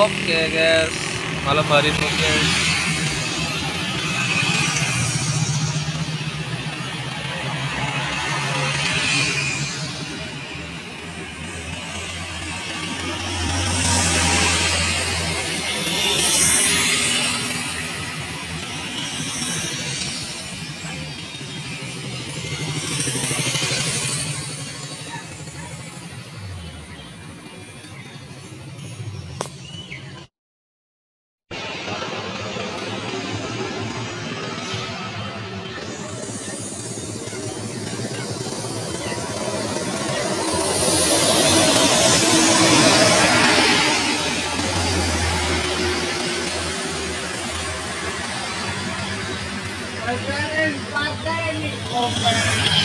Oke guys, malam hari ini guys. Husband and father and open.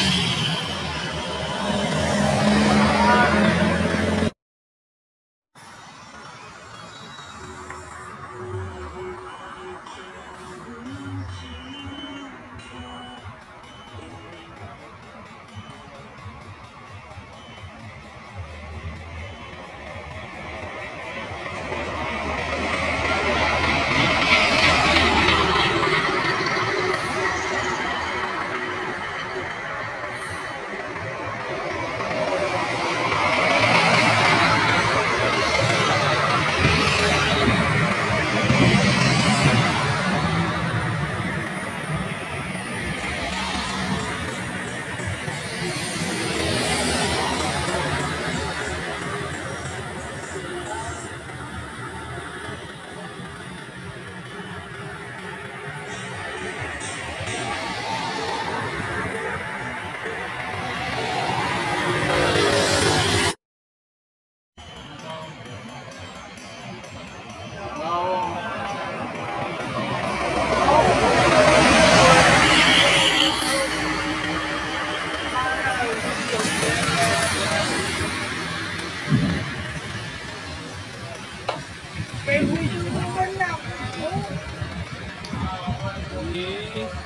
Peace.